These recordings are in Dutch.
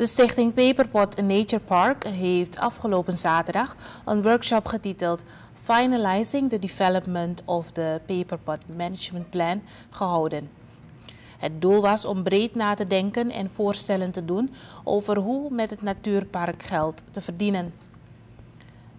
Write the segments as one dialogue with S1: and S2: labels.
S1: De stichting Paperpot Nature Park heeft afgelopen zaterdag een workshop getiteld Finalizing the Development of the Paperpot Management Plan gehouden. Het doel was om breed na te denken en voorstellen te doen over hoe met het natuurpark geld te verdienen.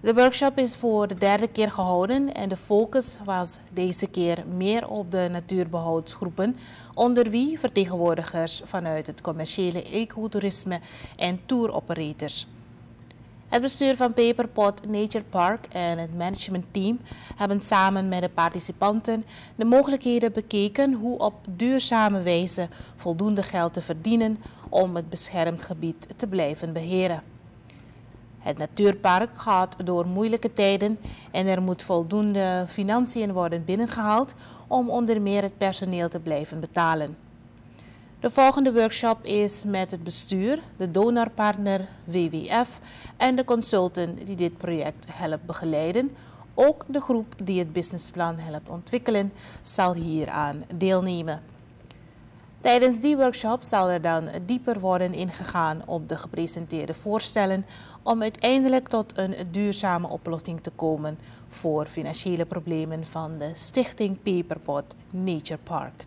S1: De workshop is voor de derde keer gehouden en de focus was deze keer meer op de natuurbehoudsgroepen, onder wie vertegenwoordigers vanuit het commerciële ecotourisme en touroperators. Het bestuur van Paperpot Nature Park en het managementteam hebben samen met de participanten de mogelijkheden bekeken hoe op duurzame wijze voldoende geld te verdienen om het beschermd gebied te blijven beheren. Het natuurpark gaat door moeilijke tijden en er moet voldoende financiën worden binnengehaald om onder meer het personeel te blijven betalen. De volgende workshop is met het bestuur, de donorpartner WWF en de consultant die dit project helpt begeleiden. Ook de groep die het businessplan helpt ontwikkelen zal hieraan deelnemen. Tijdens die workshop zal er dan dieper worden ingegaan op de gepresenteerde voorstellen om uiteindelijk tot een duurzame oplossing te komen voor financiële problemen van de stichting Paperpot Nature Park.